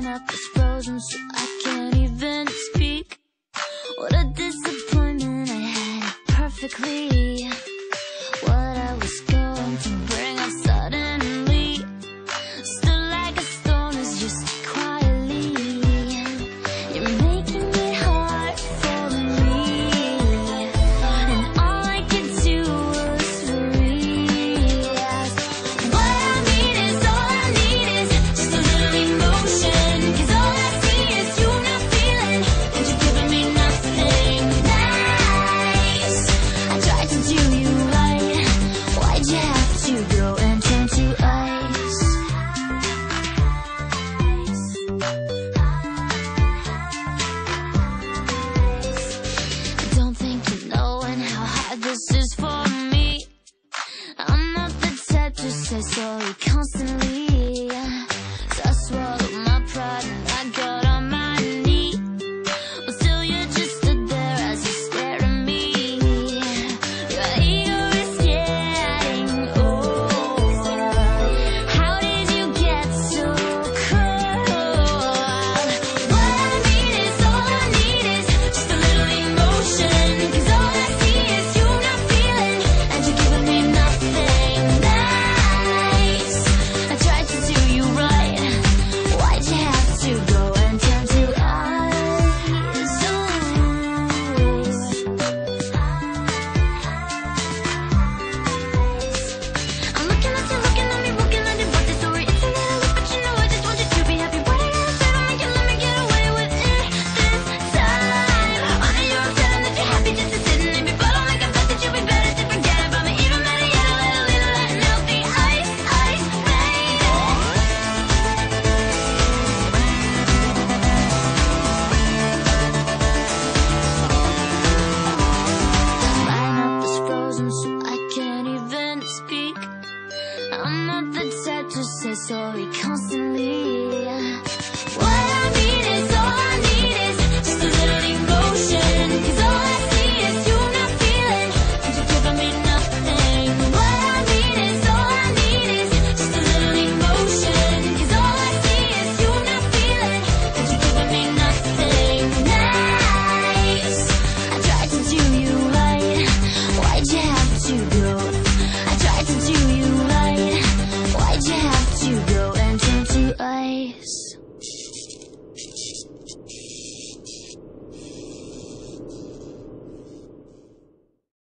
stand up is frozen so I can't even story constantly.